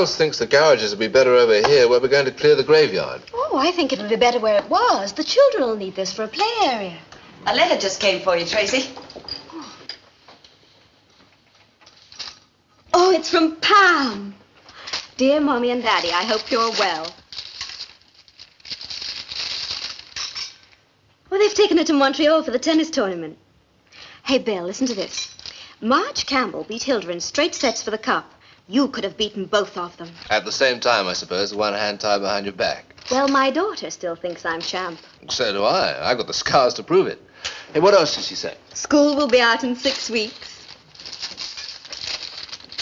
Miles thinks the garages would be better over here where we're going to clear the graveyard. Oh, I think it'll be better where it was. The children will need this for a play area. A letter just came for you, Tracy. Oh, it's from Pam. Dear Mommy and Daddy, I hope you're well. Well, they've taken her to Montreal for the tennis tournament. Hey, Bill, listen to this. Marge Campbell beat Hilda in straight sets for the cup. You could have beaten both of them. At the same time, I suppose, one hand tied behind your back. Well, my daughter still thinks I'm champ. So do I. I've got the scars to prove it. Hey, what else did she say? School will be out in six weeks.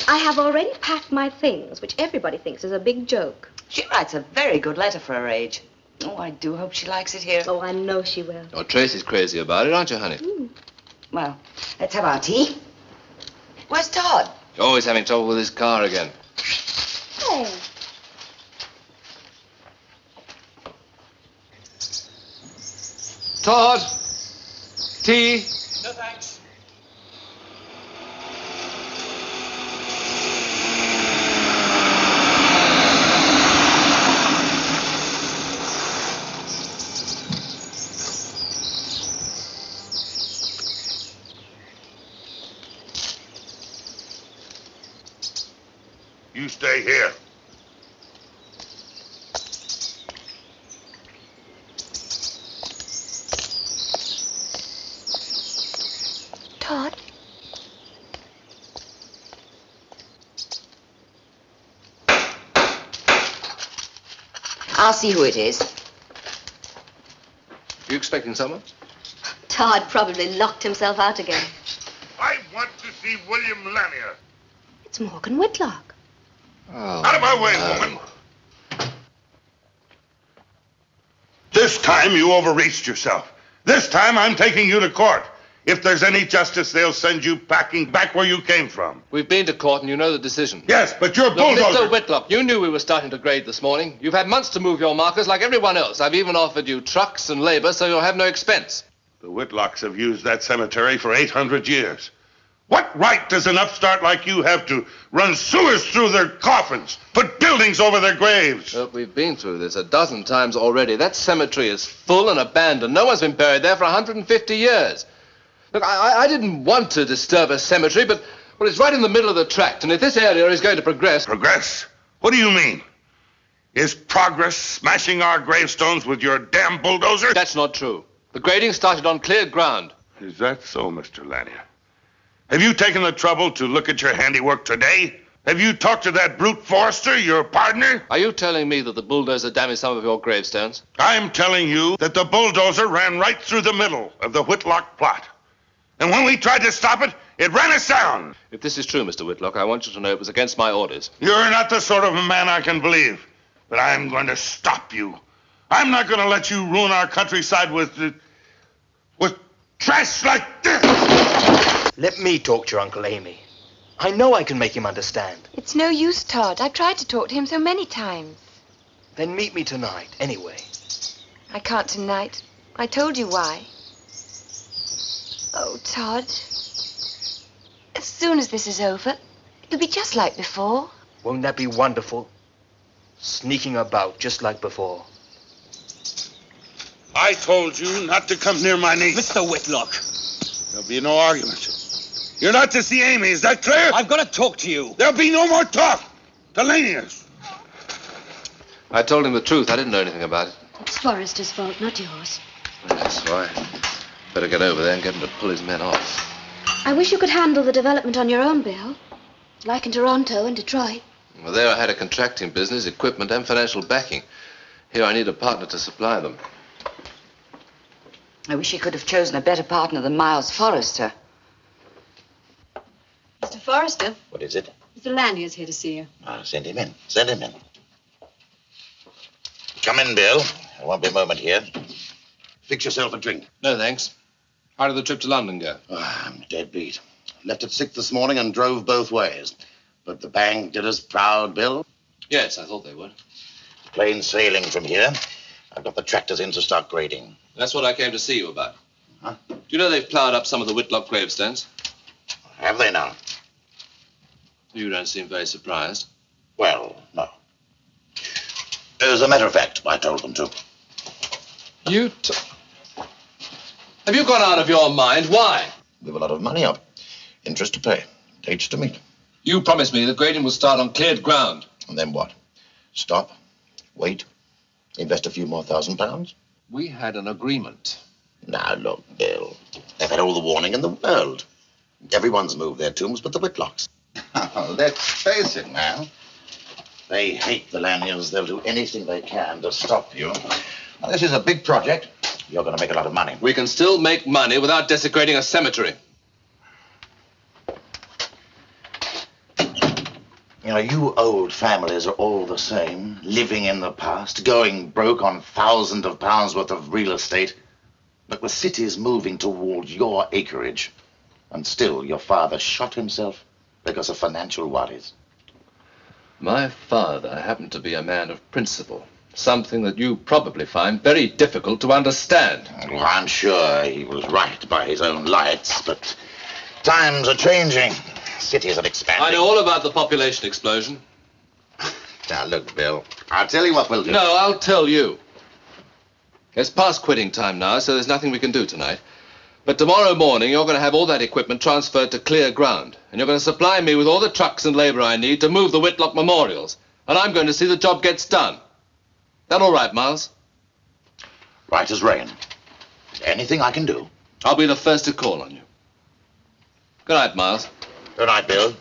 I have already packed my things, which everybody thinks is a big joke. She writes a very good letter for her age. Oh, I do hope she likes it here. Oh, I know she will. Oh, Tracy's crazy about it, aren't you, honey? Hmm. Well, let's have our tea. Where's Todd? Always having trouble with his car again. Oh. Todd! Tea? No thanks. Stay here. Todd? I'll see who it is. You expecting someone? Todd probably locked himself out again. I want to see William Lanier. It's Morgan Whitlock. Oh, Out of my way, no. woman. This time you overreached yourself. This time I'm taking you to court. If there's any justice, they'll send you packing back where you came from. We've been to court and you know the decision. Yes, but your Look, bulldozer. Mr. Whitlock, you knew we were starting to grade this morning. You've had months to move your markers like everyone else. I've even offered you trucks and labor so you'll have no expense. The Whitlocks have used that cemetery for 800 years. What right does an upstart like you have to run sewers through their coffins, put buildings over their graves? Look, we've been through this a dozen times already. That cemetery is full and abandoned. No one's been buried there for 150 years. Look, I, I- I didn't want to disturb a cemetery, but well, it's right in the middle of the tract, and if this area is going to progress, Progress? What do you mean? Is progress smashing our gravestones with your damn bulldozer? that's not true. The grading started on clear ground. Is that so, Mr. Lanier? Have you taken the trouble to look at your handiwork today? Have you talked to that brute Forrester, your partner? Are you telling me that the bulldozer damaged some of your gravestones? I'm telling you that the bulldozer ran right through the middle of the Whitlock plot. And when we tried to stop it, it ran us down. If this is true, Mr. Whitlock, I want you to know it was against my orders. You're not the sort of a man I can believe. But I'm going to stop you. I'm not going to let you ruin our countryside with. Trash like this. Let me talk to your Uncle Amy. I know I can make him understand. It's no use, Todd. I've tried to talk to him so many times. Then meet me tonight, anyway. I can't tonight. I told you why. Oh, Todd. As soon as this is over, it'll be just like before. Won't that be wonderful? Sneaking about just like before. I told you not to come near my niece. Mr. Whitlock, There'll be no argument. You're not to see Amy, is that clear? I've got to talk to you. There'll be no more talk. Delaniers. I told him the truth. I didn't know anything about it. It's Forrester's fault, not yours. That's right. Better get over there and get him to pull his men off. I wish you could handle the development on your own, Bill. Like in Toronto and Detroit. Well, there I had a contracting business, equipment, and financial backing. Here I need a partner to supply them. I wish he could have chosen a better partner than Miles Forrester. Mr. Forrester, What is it? Mr. Lanier's here to see you. Ah, send him in. Send him in. Come in, Bill. I won't be a moment here. Fix yourself a drink. No, thanks. How did the trip to London go? Ah, I'm dead beat. Left at six this morning and drove both ways. But the bank did us proud, Bill. Yes, I thought they would. Plain sailing from here. I've got the tractors in to start grading. That's what I came to see you about. Huh? Do you know they've ploughed up some of the Whitlock gravestones? Have they now? You don't seem very surprised. Well, no. As a matter of fact, I told them to. You t- Have you gone out of your mind? Why? We've a lot of money up. Interest to pay. Dates to meet. You promised me the grading will start on cleared ground. And then what? Stop? Wait? Invest a few more thousand pounds? We had an agreement. Now, look, Bill. They've had all the warning in the world. Everyone's moved their tombs but the Whitlocks. Let's face it, man. They hate the Laniers. They'll do anything they can to stop you. Now, this is a big project. You're going to make a lot of money. We can still make money without desecrating a cemetery. You know, you old families are all the same, living in the past, going broke on thousands of pounds worth of real estate. But the city's moving towards your acreage. And still, your father shot himself because of financial worries. My father happened to be a man of principle, something that you probably find very difficult to understand. Well, I'm sure he was right by his own lights, but times are changing. Cities are expanding. I know all about the population explosion. Now, look, Bill, I'll tell you what we'll do. No, I'll tell you. It's past quitting time now, so there's nothing we can do tonight. But tomorrow morning, you're going to have all that equipment transferred to clear ground. And you're going to supply me with all the trucks and labor I need to move the Whitlock memorials. And I'm going to see the job gets done. That all right, Miles? Right as rain. Anything I can do. I'll be the first to call on you. Good night, Miles. Good night, Bill.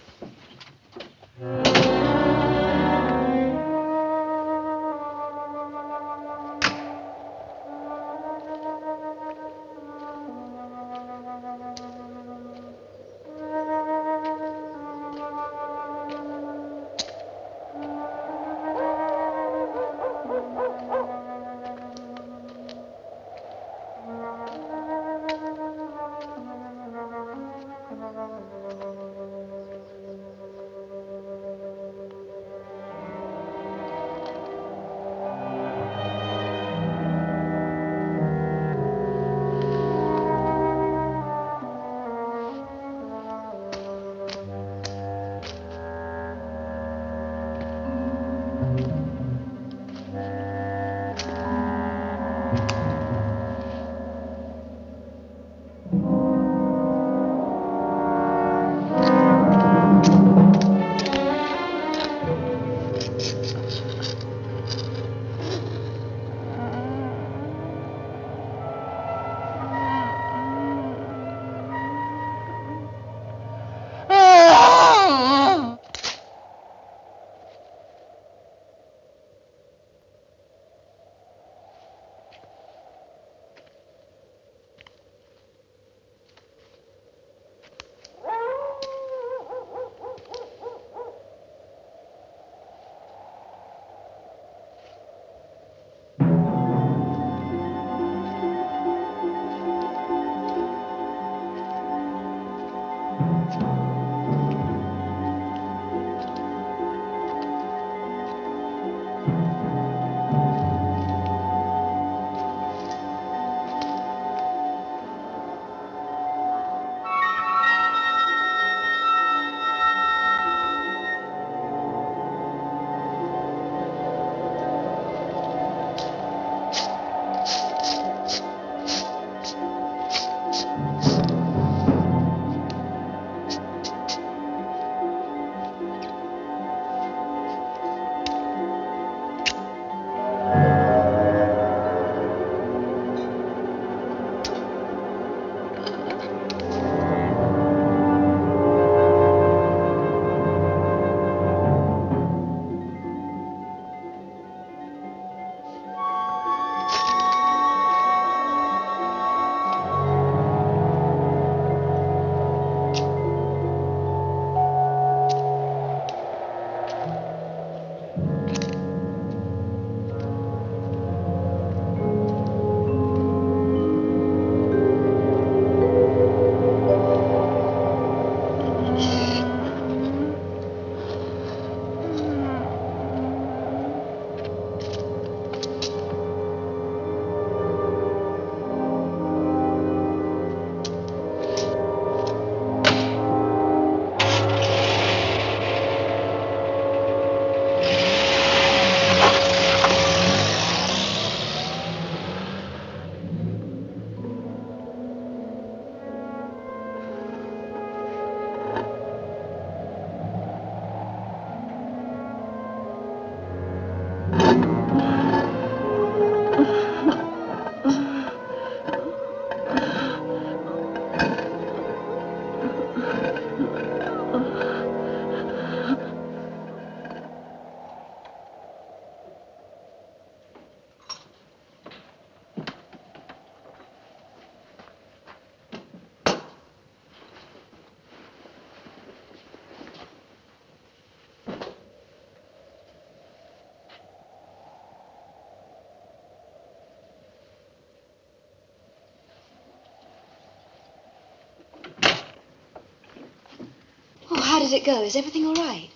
How did it go? Is everything all right?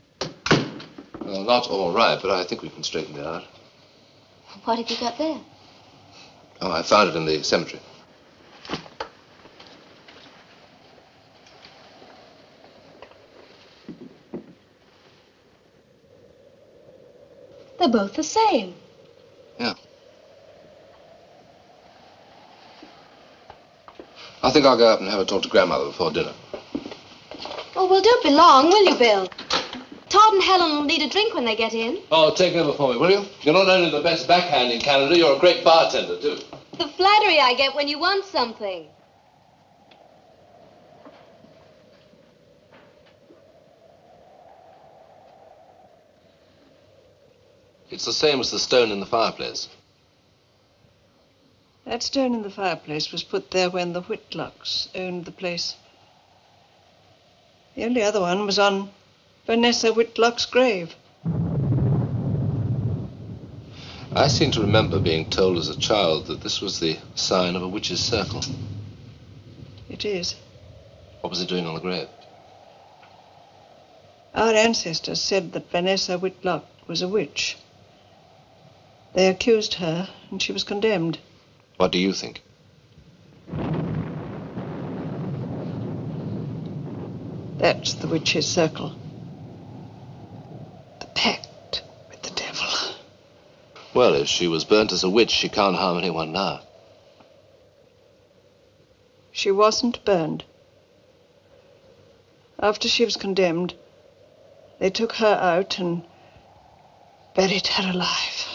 Well, not all right, but I think we can straighten it out. What have you got there? Oh, I found it in the cemetery. They're both the same. Yeah. I think I'll go up and have a talk to Grandmother before dinner. Well, don't be long, will you, Bill? Todd and Helen will need a drink when they get in. Oh, take over for me, will you? You're not only the best backhand in Canada, you're a great bartender, too. The flattery I get when you want something. It's the same as the stone in the fireplace. That stone in the fireplace was put there when the Whitlocks owned the place. The only other one was on Vanessa Whitlock's grave. I seem to remember being told as a child that this was the sign of a witch's circle. It is. What was it doing on the grave? Our ancestors said that Vanessa Whitlock was a witch. They accused her, and she was condemned. What do you think? That's the witch's circle. The pact with the devil. Well, if she was burnt as a witch, she can't harm anyone now. She wasn't burned. After she was condemned, they took her out and buried her alive.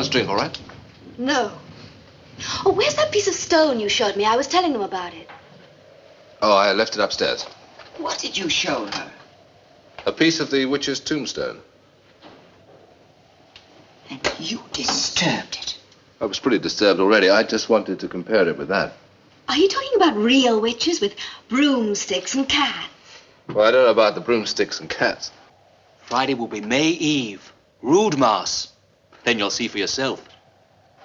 Everyone's drink, all right? No. Oh, where's that piece of stone you showed me? I was telling them about it. Oh, I left it upstairs. What did you show her? A piece of the witch's tombstone. And you disturbed it. I was pretty disturbed already. I just wanted to compare it with that. Are you talking about real witches with broomsticks and cats? Well, I don't know about the broomsticks and cats. Friday will be May Eve. Roodmas. Then you'll see for yourself.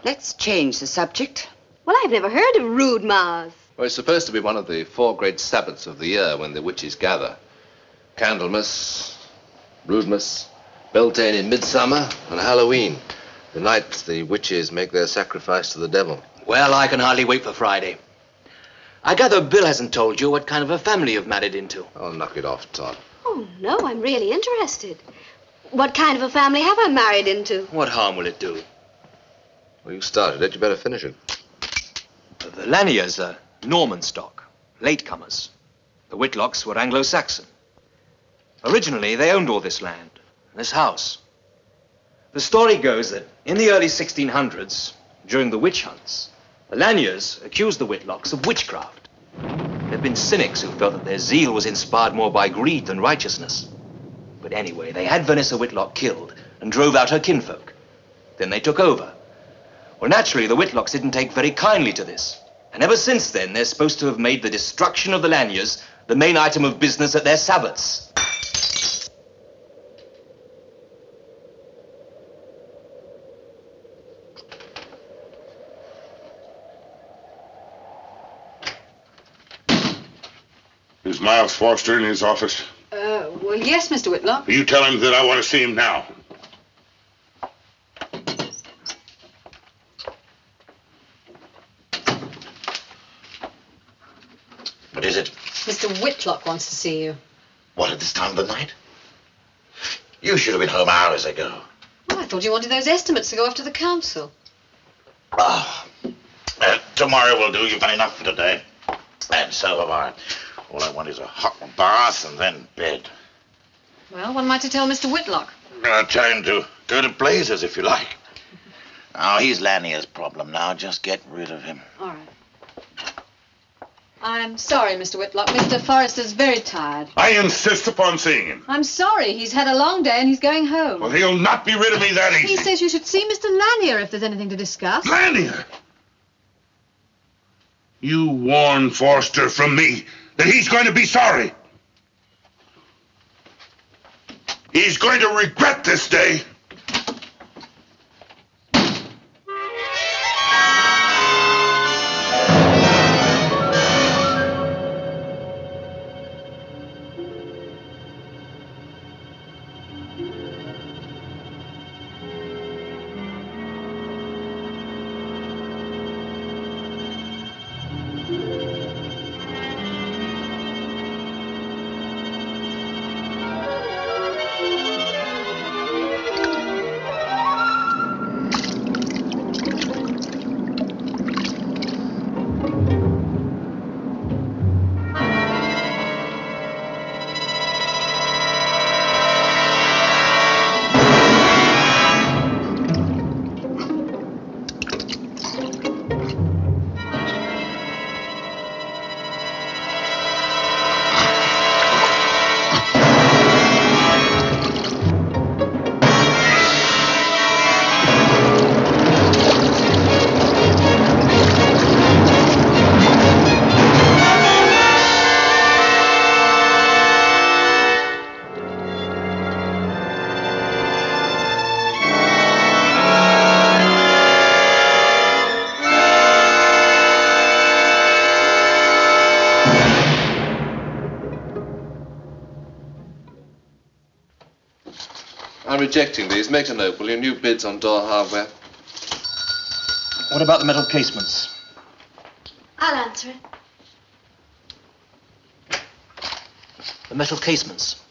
Let's change the subject. Well, I've never heard of Roodmas. Well, it's supposed to be one of the four great Sabbaths of the year when the witches gather. Candlemas, Roodmas, Beltane in midsummer, and Halloween. The night the witches make their sacrifice to the devil. Well, I can hardly wait for Friday. I gather Bill hasn't told you what kind of a family you've married into. Oh, knock it off, Todd. Oh, no, I'm really interested. What kind of a family have I married into? What harm will it do? Well, you started it. You better finish it. The Laniers are Norman stock, latecomers. The The Whitlocks were Anglo Saxon. Originally, they owned all this land, this house. The story goes that in the early 1600s, during the witch hunts, the Laniers accused the Whitlocks of witchcraft. There have been cynics who felt that their zeal was inspired more by greed than righteousness. But anyway, they had Vanessa Whitlock killed and drove out her kinfolk. Then they took over. Well, naturally, the Whitlocks didn't take very kindly to this. And ever since then, they're supposed to have made the destruction of the Laniers the main item of business at their sabbats. Is Miles Forrester in his office? Well, yes, Mr. Whitlock. You tell him that I want to see him now. What is it? Mr. Whitlock wants to see you. What, at this time of the night? You should have been home hours ago. Oh, I thought you wanted those estimates to go off to the council. Ah, uh, tomorrow will do. You've done enough for today. And so have I. All I want is a hot bath and then bed. Well, what am I to tell Mr. Whitlock? I'll tell him to go to blazes if you like. Oh, he's Lanier's problem now. Just get rid of him. All right. I'm sorry, Mr. Whitlock. Mr. Forrester's very tired. I insist upon seeing him. I'm sorry. He's had a long day and he's going home. Well, he'll not be rid of me that easy. He says you should see Mr. Lanier if there's anything to discuss. Lanier! You warn Forrester from me that he's going to be sorry. He's going to regret this day. Rejecting these. Make a note, will you? New bids on door hardware. What about the metal casements? I'll answer it. The metal casements.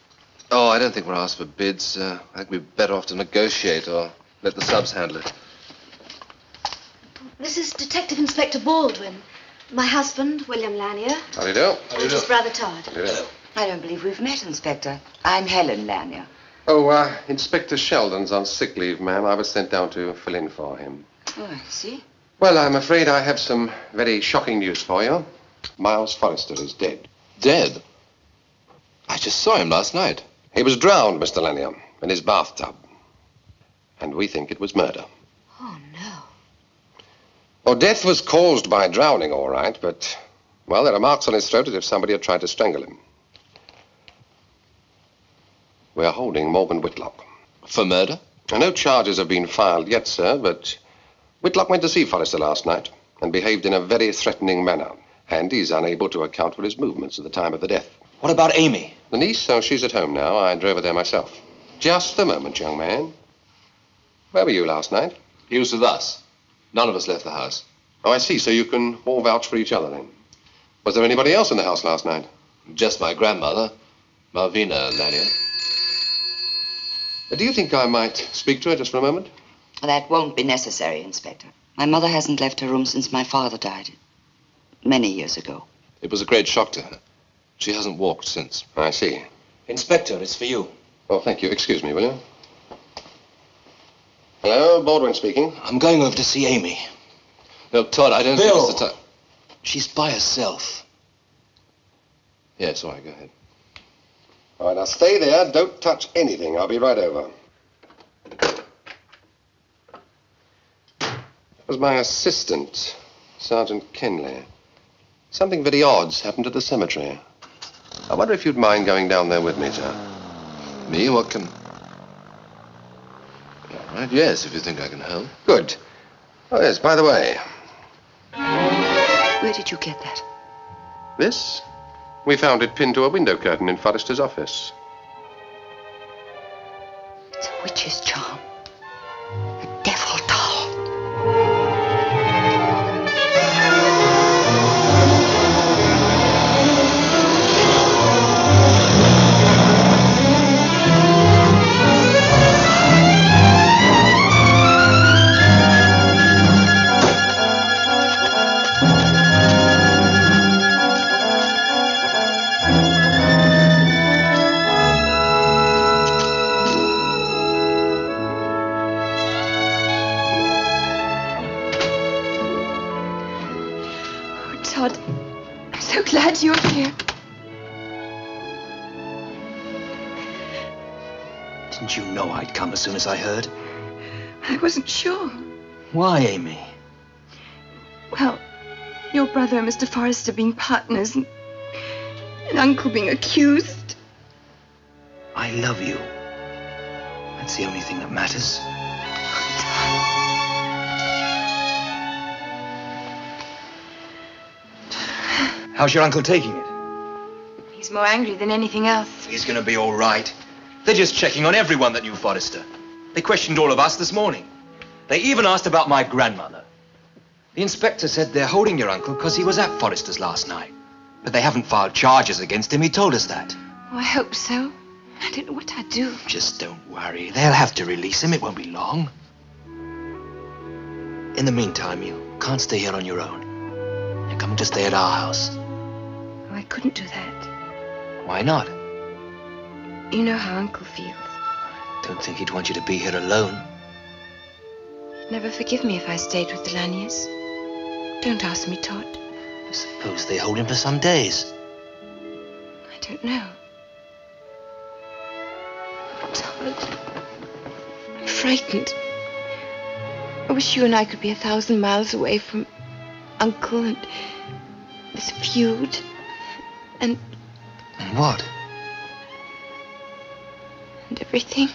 Oh, I don't think we're asked for bids. Uh, I think we're better off to negotiate or let the subs handle it. This is Detective Inspector Baldwin. My husband, William Lanier. How do you do? And his brother Todd. How do you do? I don't believe we've met, Inspector. I'm Helen Lanier. Oh, uh, Inspector Sheldon's on sick leave, ma'am. I was sent down to fill in for him. Oh, I see. Well, I'm afraid I have some very shocking news for you. Miles Forrester is dead. Dead? I just saw him last night. He was drowned, Mr. Lanier, in his bathtub. And we think it was murder. Oh, no. Well, death was caused by drowning, all right, but, well, there are marks on his throat as if somebody had tried to strangle him. We're holding Morgan Whitlock. For murder? No charges have been filed yet, sir, but Whitlock went to see Forrester last night and behaved in a very threatening manner. And he's unable to account for his movements at the time of the death. What about Amy? The niece, oh, she's at home now. I drove her there myself. Just a moment, young man. Where were you last night? He was with us. None of us left the house. Oh, I see. So you can all vouch for each other then. Was there anybody else in the house last night? Just my grandmother, Malvina Lanier. Do you think I might speak to her just for a moment? That won't be necessary, Inspector. My mother hasn't left her room since my father died. Many years ago. It was a great shock to her. She hasn't walked since. I see. Inspector, it's for you. Oh, thank you. Excuse me, will you? Hello, Baldwin speaking. I'm going over to see Amy. No, Todd, I don't Bill! think it's the time. She's by herself. Yes, all right, go ahead. All right, now stay there. Don't touch anything. I'll be right over. That was my assistant, Sergeant Kenley. Something very odd's happened at the cemetery. I wonder if you'd mind going down there with me, sir. Me? What can... All right, yes, if you think I can help. Good. Oh, yes, by the way, Where did you get that? this? We found it pinned to a window curtain in Forrester's office. It's a witch's charm. Todd, I'm so glad you're here. Didn't you know I'd come as soon as I heard? I wasn't sure. Why, Amy? Well, your brother and Mr. Forrester being partners and, and Uncle being accused. I love you. That's the only thing that matters. How's your uncle taking it? He's more angry than anything else. He's gonna be all right. They're just checking on everyone that knew Forrester. They questioned all of us this morning. They even asked about my grandmother. The inspector said they're holding your uncle because he was at Forrester's last night. But they haven't filed charges against him. He told us that. Oh, I hope so. I don't know what I'd do. Just don't worry. They'll have to release him. It won't be long. In the meantime, you can't stay here on your own. You're coming to stay at our house. I couldn't do that. Why not? You know how Uncle feels. I Don't think he'd want you to be here alone. He'd never forgive me if I stayed with the Laniers. Don't ask me, Todd. I suppose they hold him for some days. I don't know. Todd, I'm frightened. I wish you and I could be a thousand miles away from Uncle and this feud. And, And what? and everything.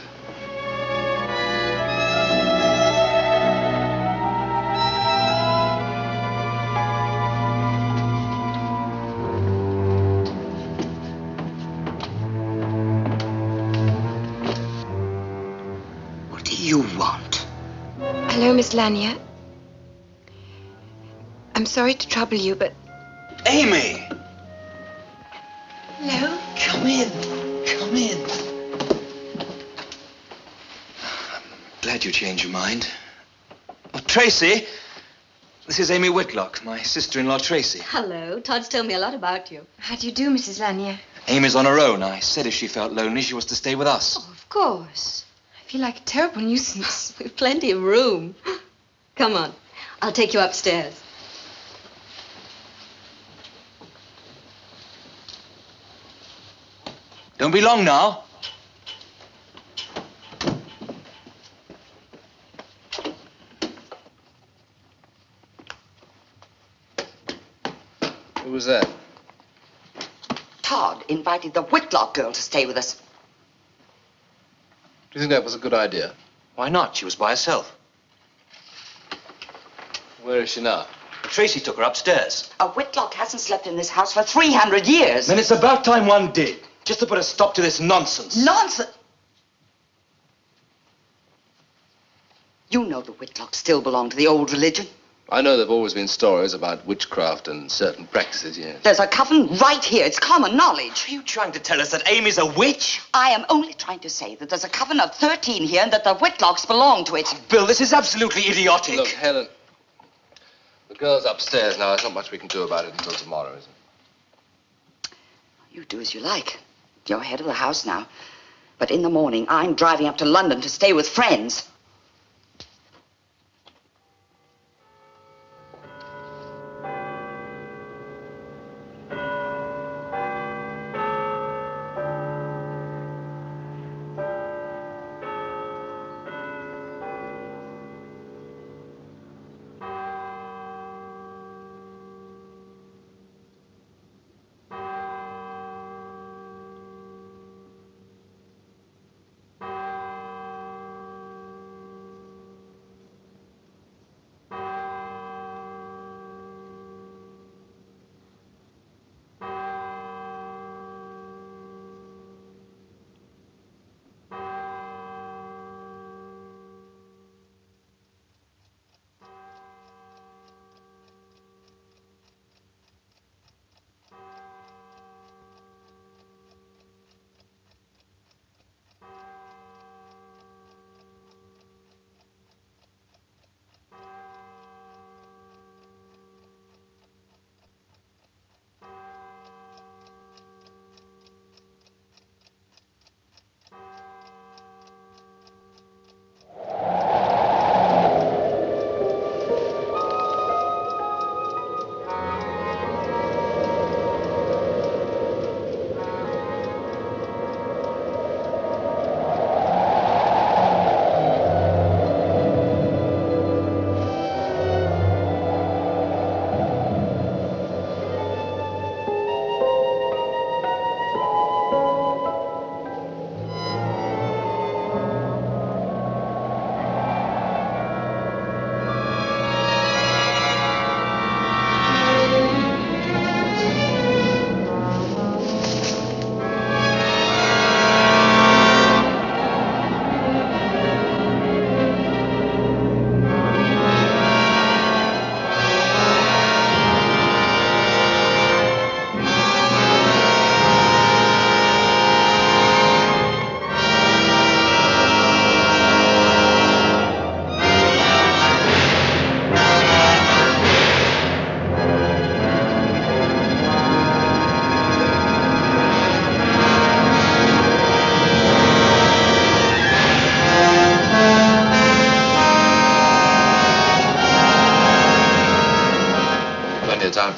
What do you want? Hello, Miss Lanier. I'm sorry to trouble you, but. Amy! Hello? Come in. Come in. I'm Glad you changed your mind. Oh, Tracy, this is Amy Whitlock, my sister-in-law Tracy. Hello. Todd's told me a lot about you. How do you do, Mrs. Lanier? Amy's on her own. I said if she felt lonely, she was to stay with us. Oh, Of course. I feel like a terrible nuisance. We've plenty of room. Come on. I'll take you upstairs. Don't be long now. Who was that? Todd invited the Whitlock girl to stay with us. Do you think that was a good idea? Why not? She was by herself. Where is she now? Tracy took her upstairs. A Whitlock hasn't slept in this house for 300 years. Then it's about time one did. Just to put a stop to this nonsense. Nonsense. You know the Whitlocks still belong to the old religion. I know there have always been stories about witchcraft and certain practices, yes. There's a coven right here. It's common knowledge. Are you trying to tell us that Amy's a witch? I am only trying to say that there's a coven of 13 here and that the Whitlocks belong to it. Ah, Bill, this is absolutely idiotic. Look, Helen, the girl's upstairs now. There's not much we can do about it until tomorrow, is it? You do as you like. You're head of the house now. But in the morning, I'm driving up to London to stay with friends.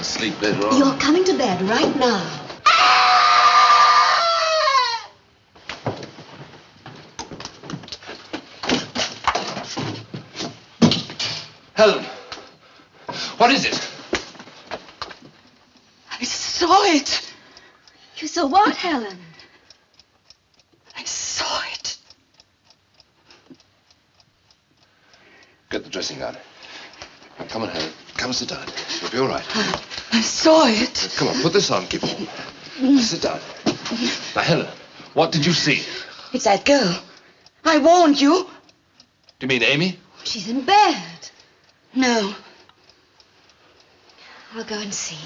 To sleep later on. You're coming to bed right now. Helen! What is it? I saw it. You saw what, Helen? I saw it. Get the dressing gown. Come on, Helen. Come and sit down. You'll be all right. I saw it. Uh, come on, put this on, Gibson. Sit down. Now, Helen, what did you see? It's that girl. I warned you. Do you mean Amy? She's in bed. No. I'll go and see.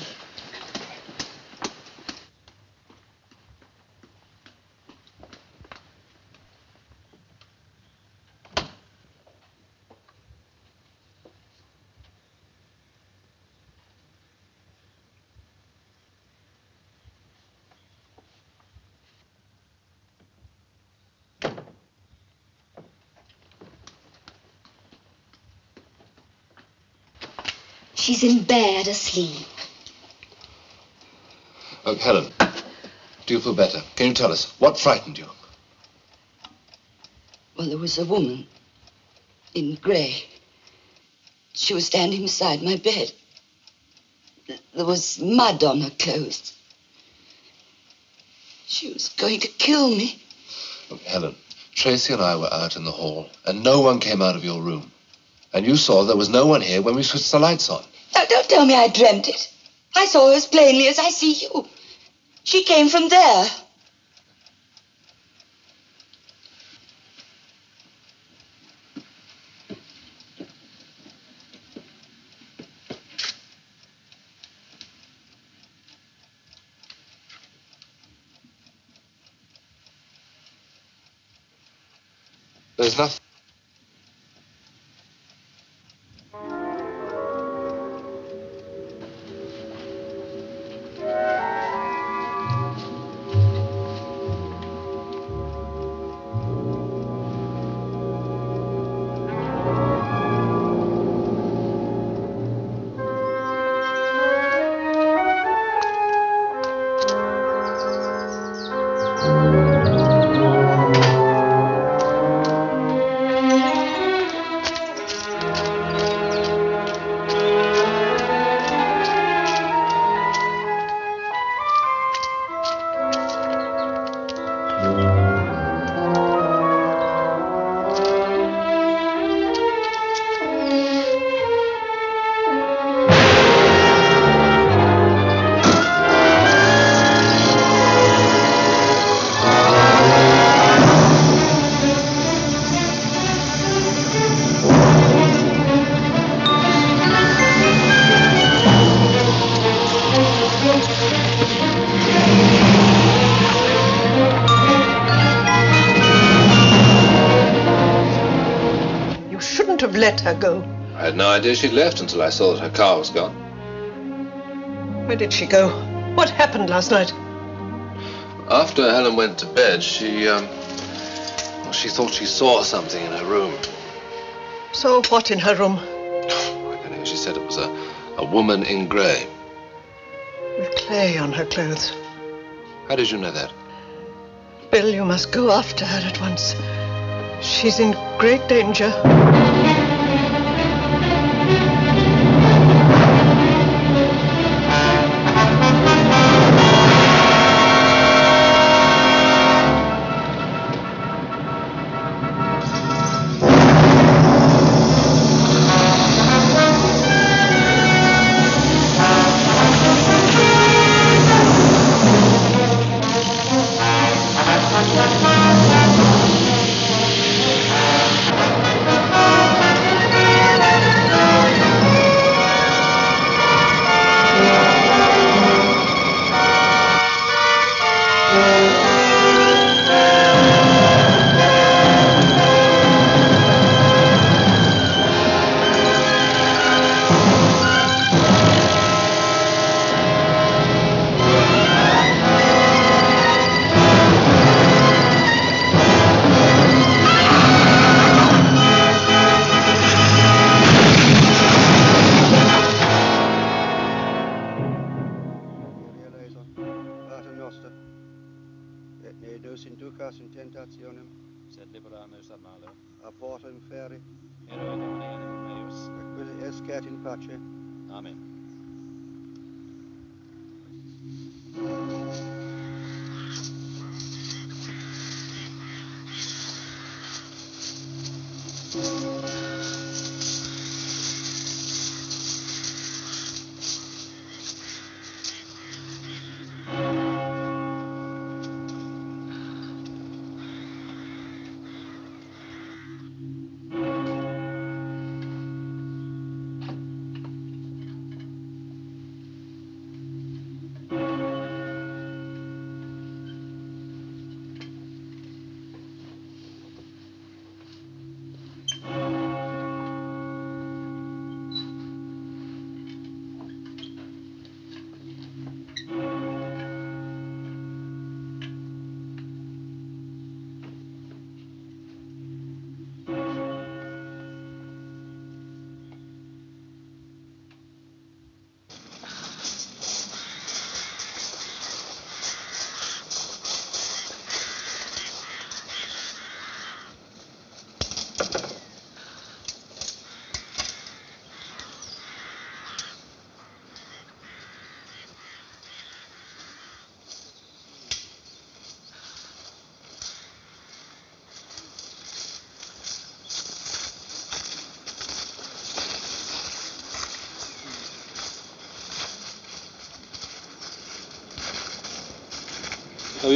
She's in bed asleep. Oh, Helen, do you feel better? Can you tell us what frightened you? Well, there was a woman in grey. She was standing beside my bed. There was mud on her clothes. She was going to kill me. Look, Helen, Tracy and I were out in the hall, and no one came out of your room. And you saw there was no one here when we switched the lights on. Now, don't tell me I dreamt it. I saw her as plainly as I see you. She came from there. There's nothing. Let her go. I had no idea she'd left until I saw that her car was gone. Where did she go? What happened last night? After Helen went to bed, she, um, well, she thought she saw something in her room. So what in her room? I don't know, she said it was a, a woman in grey. With clay on her clothes. How did you know that? Bill, you must go after her at once. She's in great danger.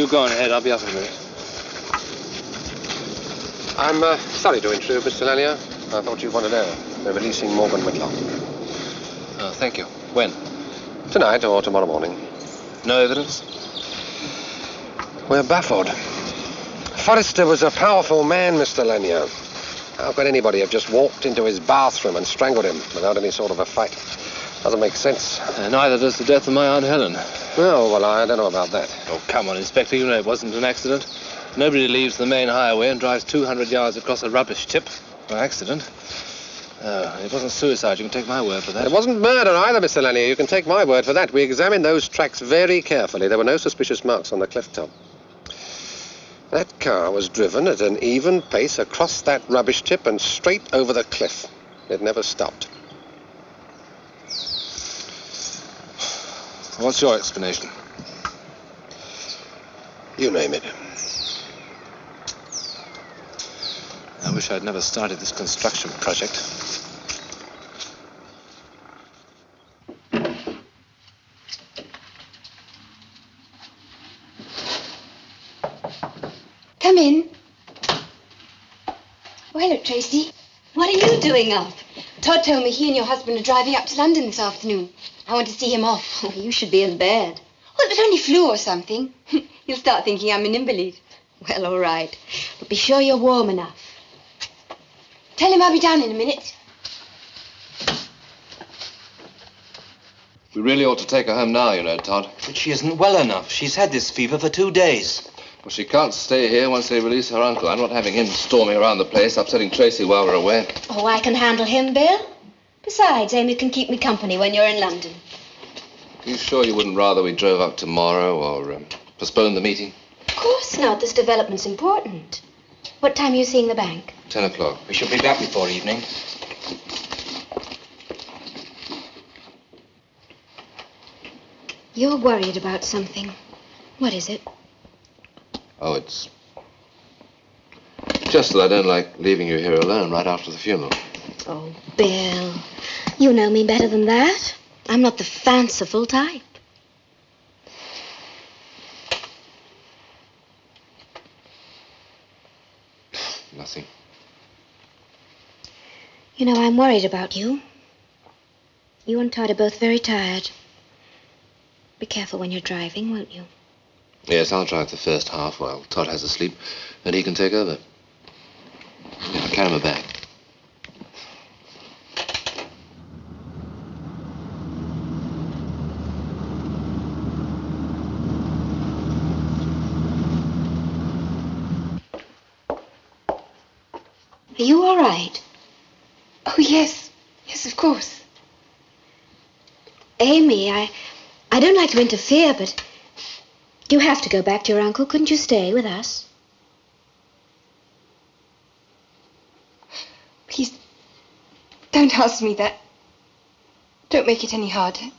You go on ahead. I'll be up in a minute. I'm uh, sorry to intrude, Mr. Lanier. I thought you wanted want to know. They're releasing Morgan Whitlock. Oh, thank you. When? Tonight or tomorrow morning. No evidence? We're baffled. Forrester was a powerful man, Mr. Lanier. How could anybody have just walked into his bathroom and strangled him without any sort of a fight? Doesn't make sense. Uh, neither does the death of my Aunt Helen. Oh, well, I don't know about that. Oh, come on, Inspector. You know it wasn't an accident. Nobody leaves the main highway and drives 200 yards across a rubbish tip by accident. Oh, it wasn't suicide. You can take my word for that. It wasn't murder either, Mr. Lanier. You can take my word for that. We examined those tracks very carefully. There were no suspicious marks on the cliff top. That car was driven at an even pace across that rubbish tip and straight over the cliff. It never stopped. What's your explanation? You name it. I wish I'd never started this construction project. Come in. Oh, hello, Tracy. What are you doing up? Todd told me he and your husband are driving up to London this afternoon. I want to see him off. Oh, you should be in bed. Well, but only flu or something. He'll start thinking I'm an invalid. Well, all right. But be sure you're warm enough. Tell him I'll be down in a minute. We really ought to take her home now, you know, Todd. But she isn't well enough. She's had this fever for two days. Well, she can't stay here once they release her uncle. I'm not having him storming around the place, upsetting Tracy while we're away. Oh, I can handle him, Bill. Besides, Amy can keep me company when you're in London. Are you sure you wouldn't rather we drove up tomorrow or um, postpone the meeting? Of course not. This development's important. What time are you seeing the bank? Ten o'clock. We should be back before evening. You're worried about something. What is it? Oh, it's just that I don't like leaving you here alone right after the funeral. Oh, Bill. You know me better than that. I'm not the fanciful type. Nothing. You know, I'm worried about you. You and Todd are both very tired. Be careful when you're driving, won't you? Yes, I'll drive the first half while Todd has a sleep, and he can take over. Yeah, carry my bag. Are you all right? Oh, yes. Yes, of course. Amy, I, I don't like to interfere, but you have to go back to your uncle. Couldn't you stay with us? Please, don't ask me that. Don't make it any harder.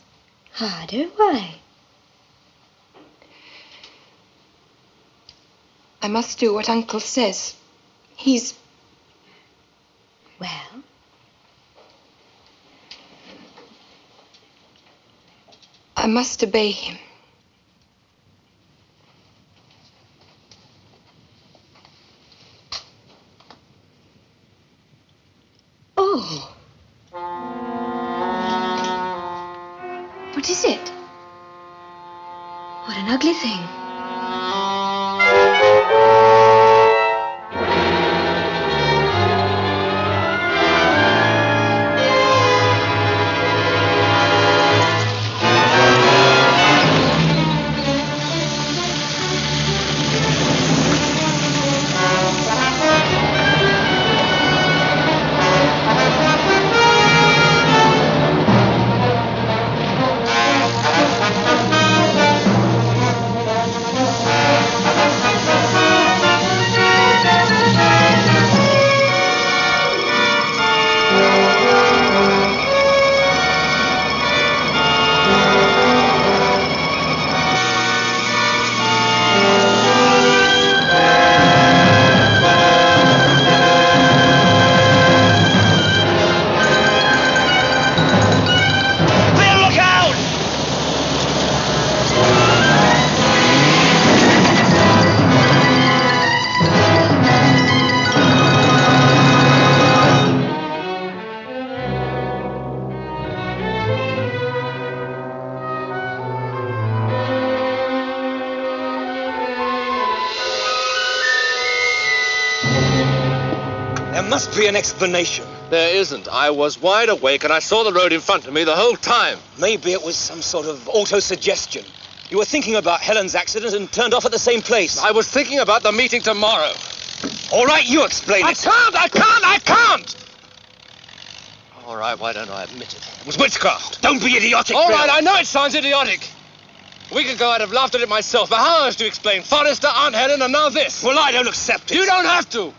Harder? Why? I must do what Uncle says. He's. Well? I must obey him. An explanation. There isn't. I was wide awake and I saw the road in front of me the whole time. Maybe it was some sort of auto-suggestion. You were thinking about Helen's accident and turned off at the same place. I was thinking about the meeting tomorrow. All right, you explain I it. can't! I can't! I can't! All right, why don't I admit it? It was witchcraft. Don't be idiotic, All Bill. right, I know it sounds idiotic. A week ago, I'd have laughed at it myself. But how else do you explain Forrester, Aunt Helen, and now this? Well, I don't accept it. You don't have to.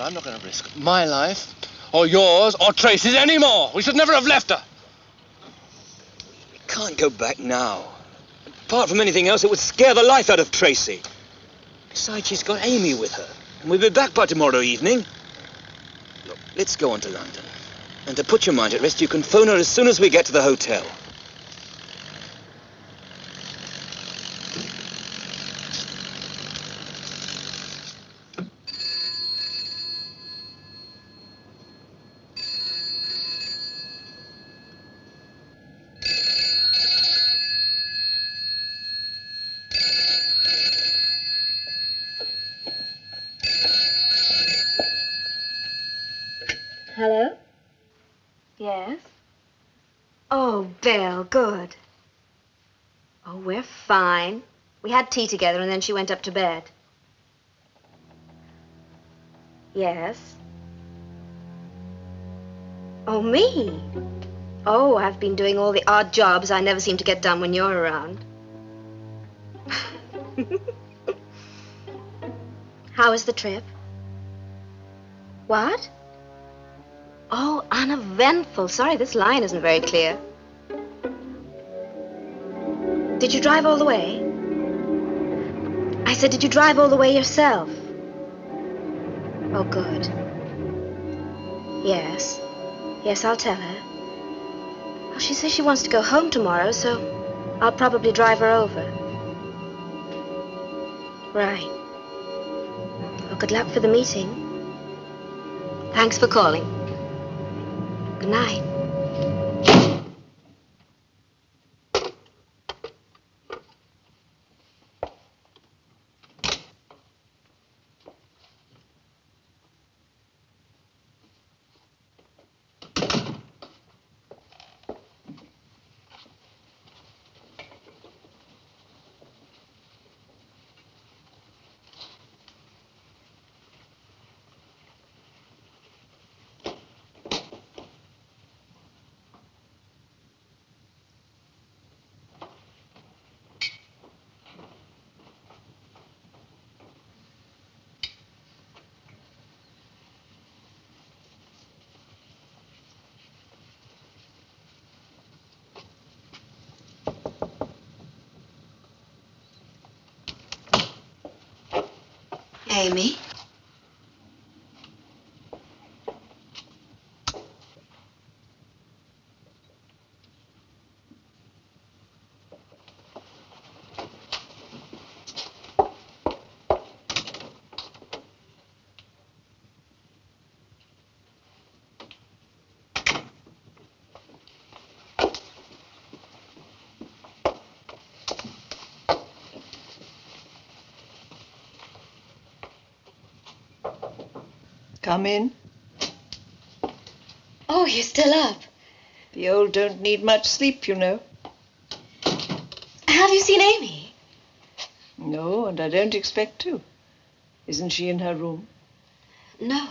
But I'm not going to risk my life, or yours, or Tracy's anymore. We should never have left her. We Can't go back now. Apart from anything else, it would scare the life out of Tracy. Besides, she's got Amy with her. And we'll be back by tomorrow evening. Look, let's go on to London. And to put your mind at rest, you can phone her as soon as we get to the hotel. Hello? Yes? Bill, good. Oh, we're fine. We had tea together and then she went up to bed. Yes? Oh, me? Oh, I've been doing all the odd jobs I never seem to get done when you're around. How was the trip? What? Oh, uneventful. Sorry, this line isn't very clear. Did you drive all the way? I said, did you drive all the way yourself? Oh, good. Yes. Yes, I'll tell her. Well, she says she wants to go home tomorrow, so I'll probably drive her over. Right. Well, good luck for the meeting. Thanks for calling. Good night. Amy? Come in. Oh, you're still up. The old don't need much sleep, you know. Have you seen Amy? No, and I don't expect to. Isn't she in her room? No.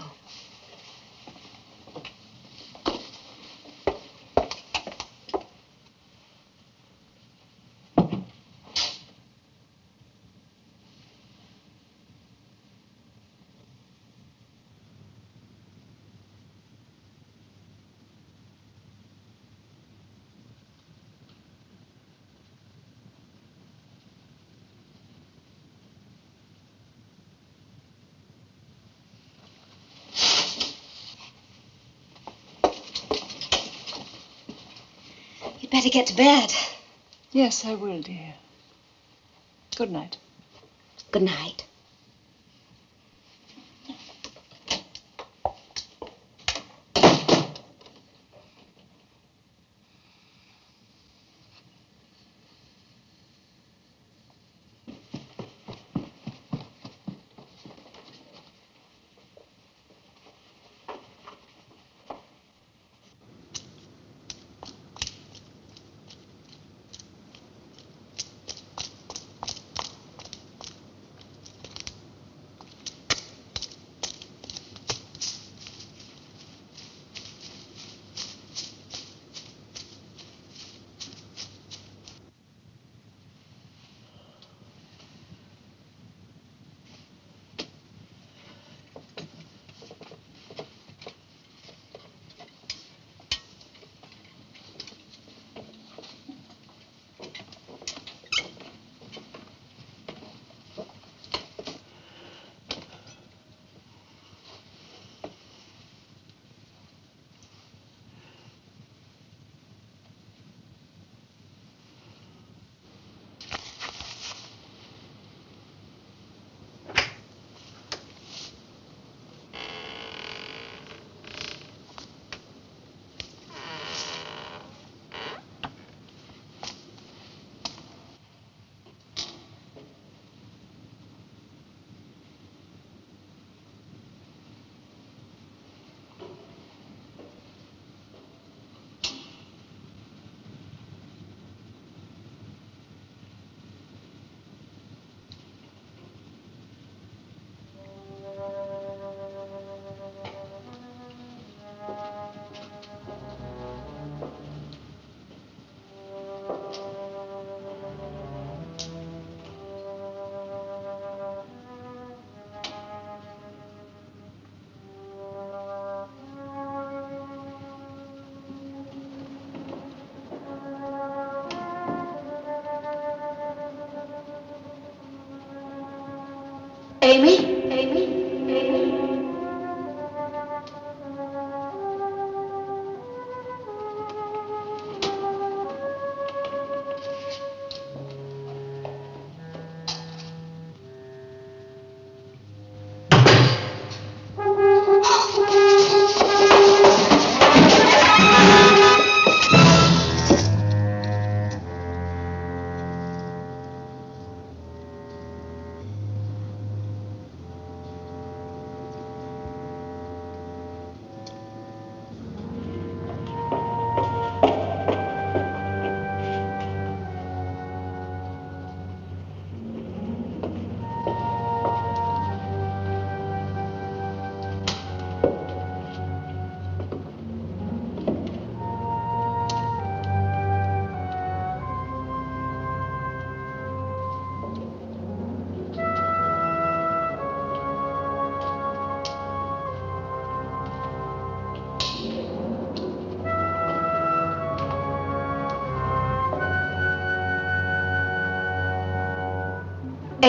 Better get to bed. Yes, I will, dear. Good night. Good night.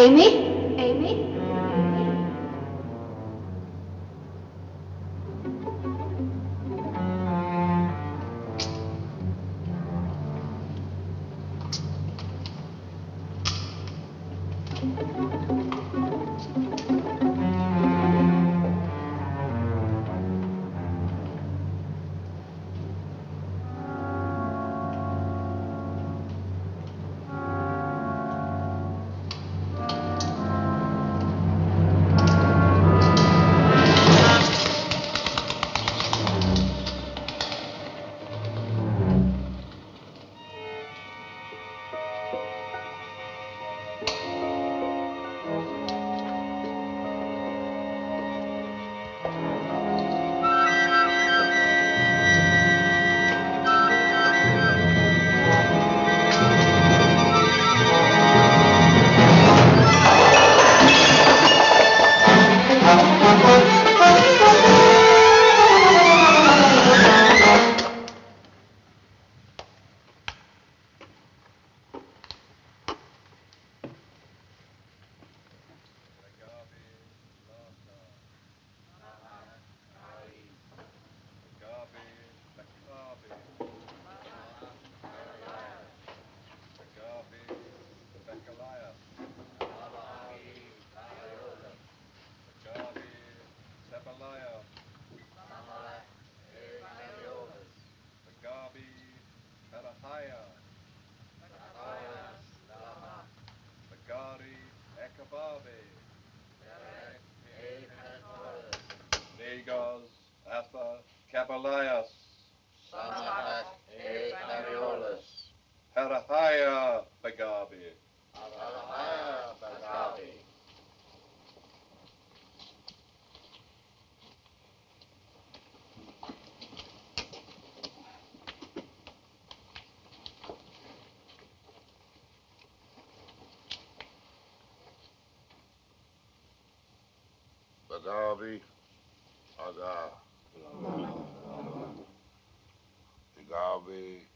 Amy? Capalias, Samahat e. Parathaya, Bagabi. Alahaya Bagabi. Bagabi, Aga. Bagabi,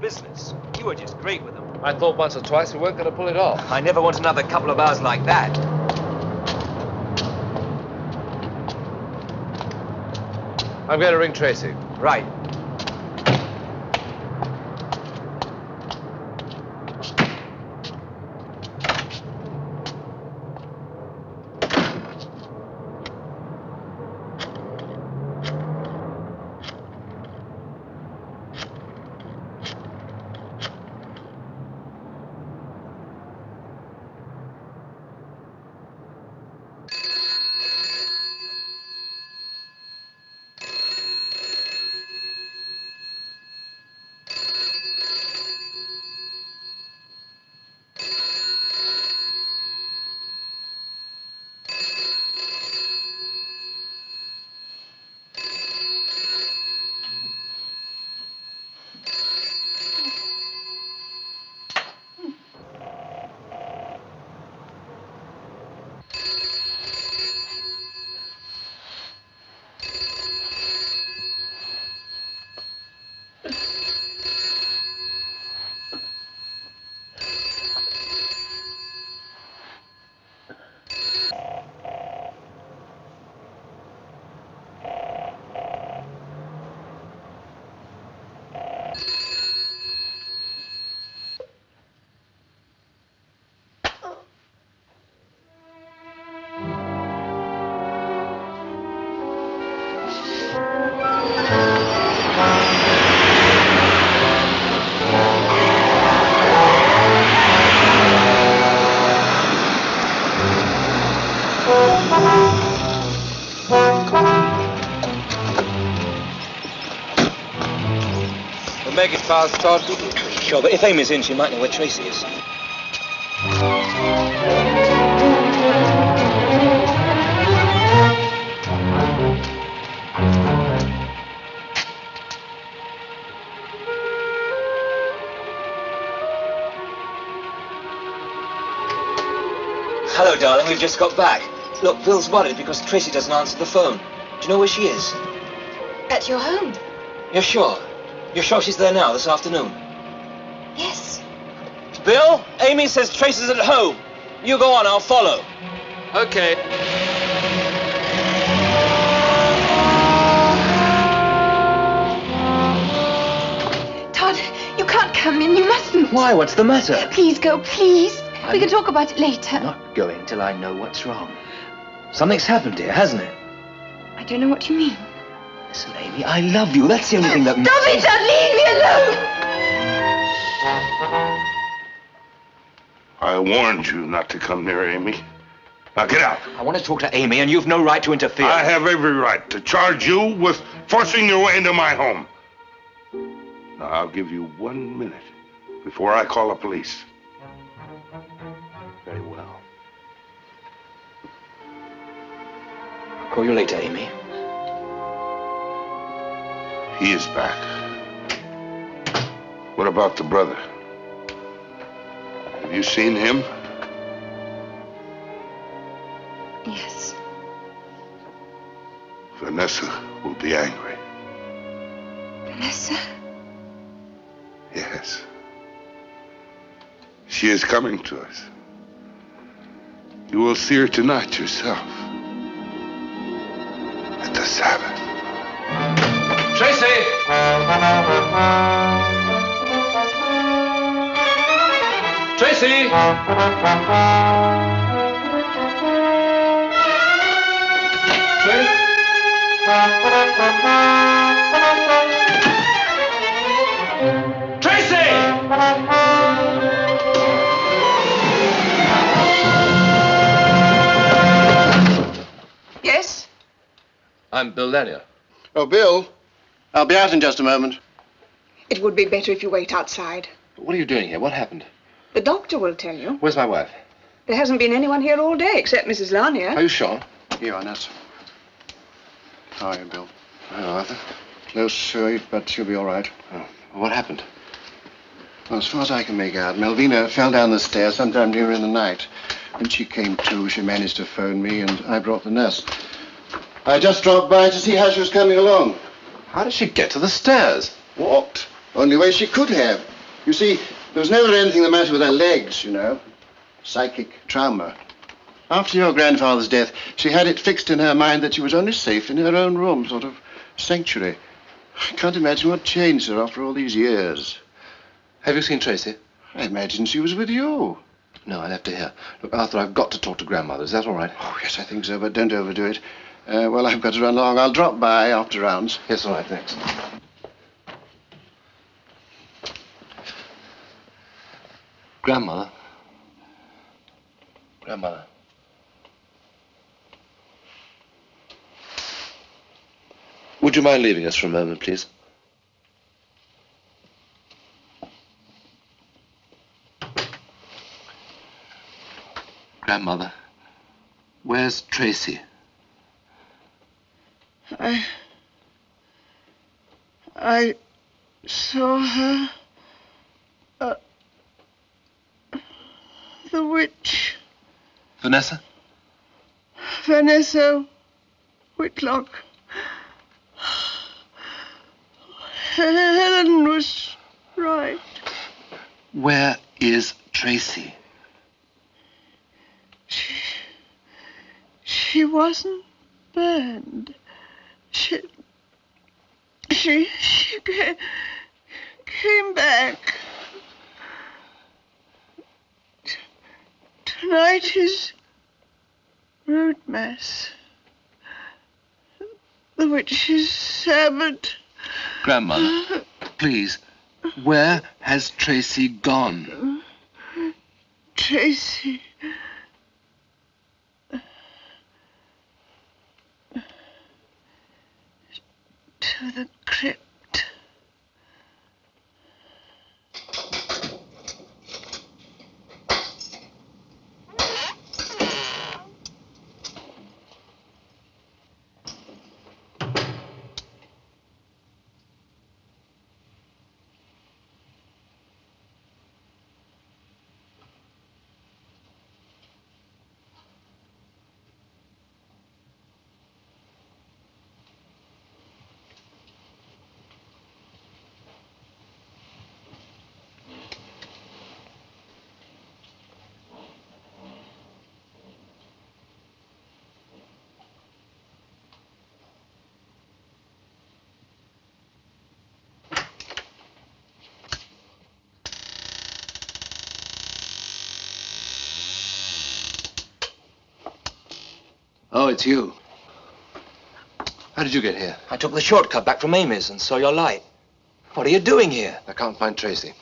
business. You were just great with them. I thought once or twice we weren't going to pull it off. I never want another couple of hours like that. I'm going to ring Tracy. Right. We'll make it fast, Todd. Sure, but if Amy's in, she might know where Tracy is. Hello, darling. We've just got back. Look, Bill's worried because Tracy doesn't answer the phone. Do you know where she is? At your home? You're sure? You're sure she's there now, this afternoon? Yes. Bill, Amy says Trace is at home. You go on, I'll follow. Okay. Todd, you can't come in. You mustn't. Why? What's the matter? Please go, please. I'm- We can talk about it later. I'm Not going till I know what's wrong. Something's happened here, hasn't it? I don't know what you mean. Listen, Amy, I love you. That's the only thing that... matters. Stop it, Todd. Leave me alone. I warned you not to come near Amy. Now get out. I want to talk to Amy, and you've no right to interfere. I have every right to charge you with forcing your way into my home. Now, I'll give you one minute before I call the police. Very well. I'll call you later, Amy. He is back. What about the brother? Have you seen him? Yes. Vanessa will be angry. Vanessa? Yes. She is coming to us. You will see her tonight yourself. At the Sabbath. Tracy! Tracy! Yes? I'm Bill Lanier. Oh, Bill, I'll be out in just a moment. It would be better if you wait outside. What are you doing here? What happened? The doctor will tell you. Where's my wife? There hasn't been anyone here all day except Mrs. Lanier. Are you sure? Here, Nurse. How are you, Bill? Well, Arthur. Close shave, but she'll be all right. Oh, what happened? Well, as far as I can make out, Malvina fell down the stairs sometime during the night. When she came to, she managed to phone me, and I brought the nurse. I just dropped by to see how she was coming along. How did she get to the stairs? Walked. Only way she could have. You see, there was never anything the matter with her legs, you know. Psychic trauma. After your grandfather's death, she had it fixed in her mind that she was only safe in her own room, sort of sanctuary. I can't imagine what changed her after all these years. Have you seen Tracy? I imagine she was with you. No, I left her here. Look, Arthur, I've got to talk to grandmother. Is that all right? Oh, yes, I think so, but don't overdo it. Uh, well, I've got to run along. I'll drop by after rounds. Yes, all right, thanks. Grandmother? Grandmother? Would you mind leaving us for a moment, please? Grandmother, where's Tracy? I. I saw her. Uh, the witch, Vanessa? Vanessa Whitlock. Helen was right. Where is Tracy? She, she wasn't burned. She, she, came, came back. T- Tonight is root mass. The witch's Sabbath. Grandmother, please, where has Tracy gone? Tracy. To the crypt. Oh, it's you. How did you get here? I took the shortcut back from Amy's and saw your light. What are you doing here? I can't find Tracy.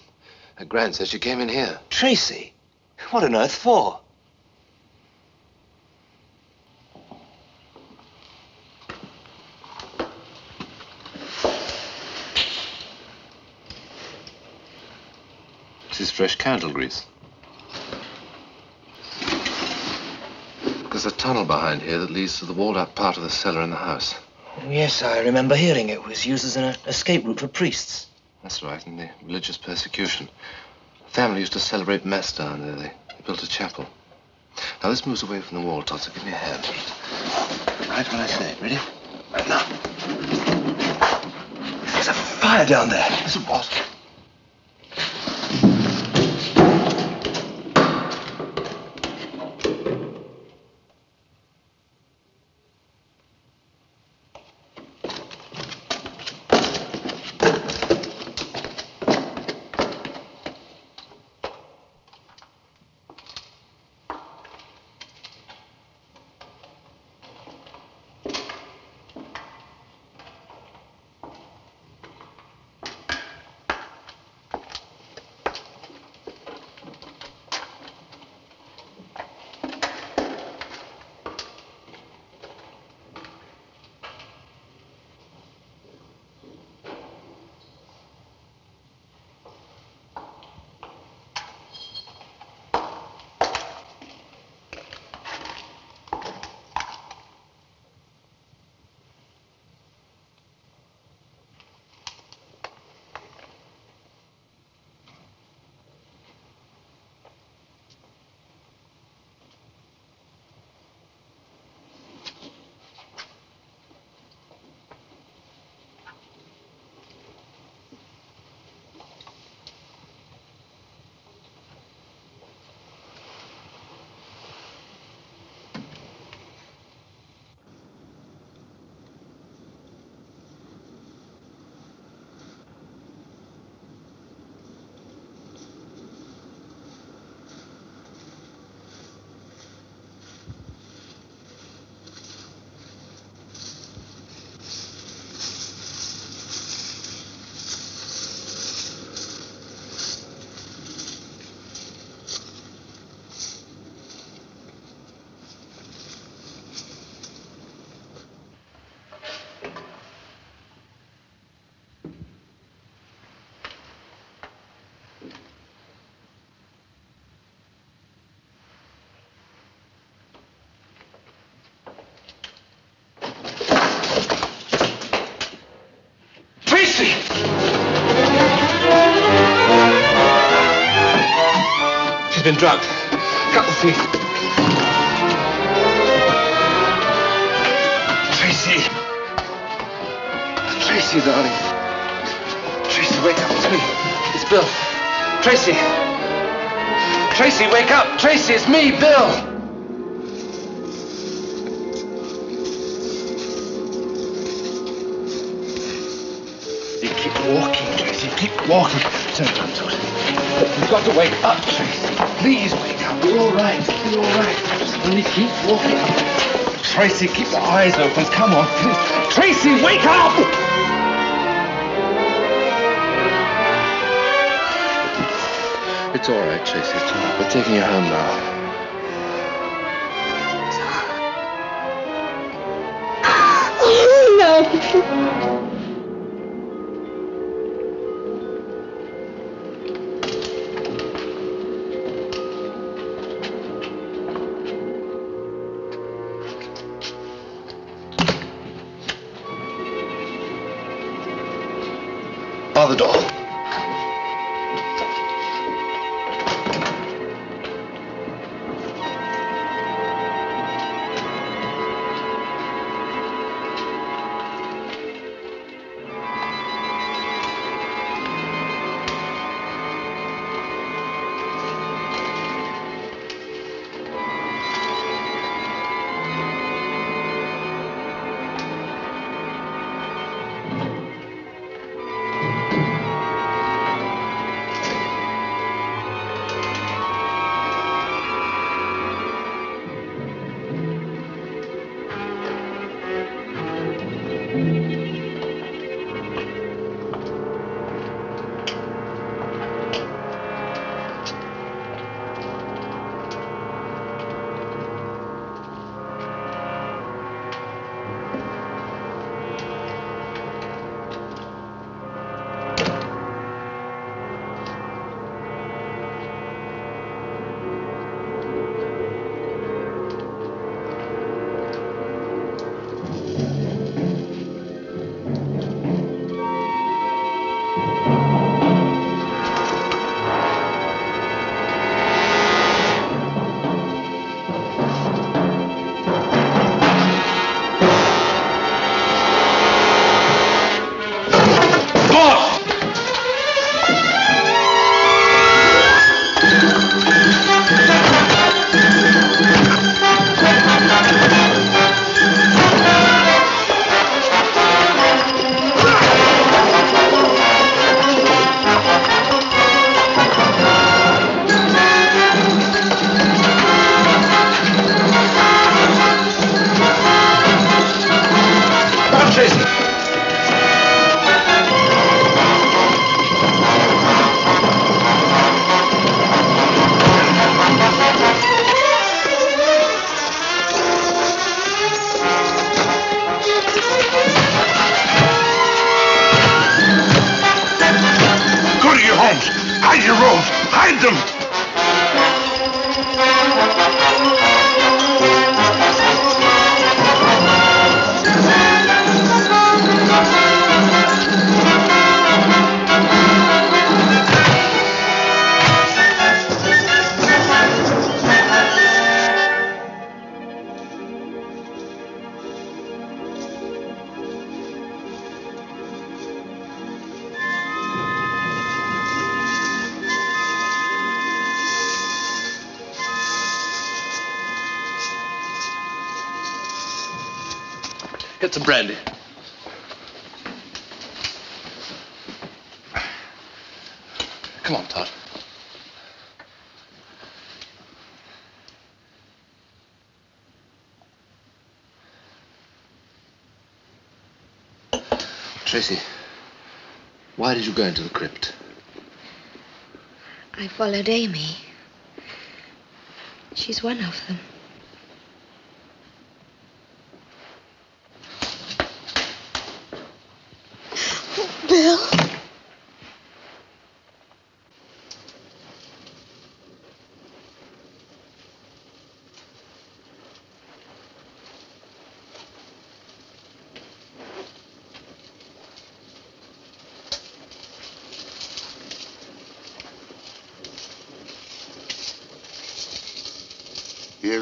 Her grand says she came in here. Tracy? What on earth for? This is fresh candle grease. There's a tunnel behind here that leads to the walled-up part of the cellar in the house. Oh, yes, I remember hearing it was used as an escape route for priests. That's right, in the religious persecution. The family used to celebrate Mass down there. They, they built a chapel. Now, this moves away from the wall, Todd, give me a hand. Right when I say it. Ready? Right now. There's a fire down there. There's a what? Been drugged. Cut the feet. Tracy. Tracy, darling. Tracy, wake up. It's me. It's Bill. Tracy. Tracy, wake up. Tracy, it's me, Bill. You keep walking, Tracy. Keep walking. Turn around, Todd. You've got to wake up, Tracy. Please wake up. You're all right. You're all right. Just only keep walking. Tracy, keep your eyes open. Come on. Please. Tracy, wake up! It's all right, Tracy. It's all right. We're taking you home now. no. Why did you go into the crypt? I followed Amy. She's one of them.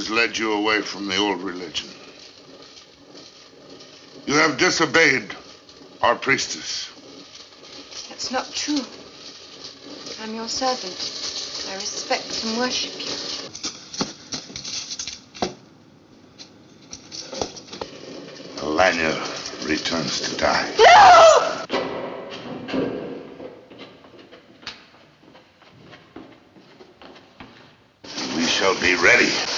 Has led you away from the old religion. You have disobeyed our priestess. That's not true. I'm your servant. I respect and worship you. Alanya returns to die. We shall be ready.